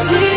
sweet.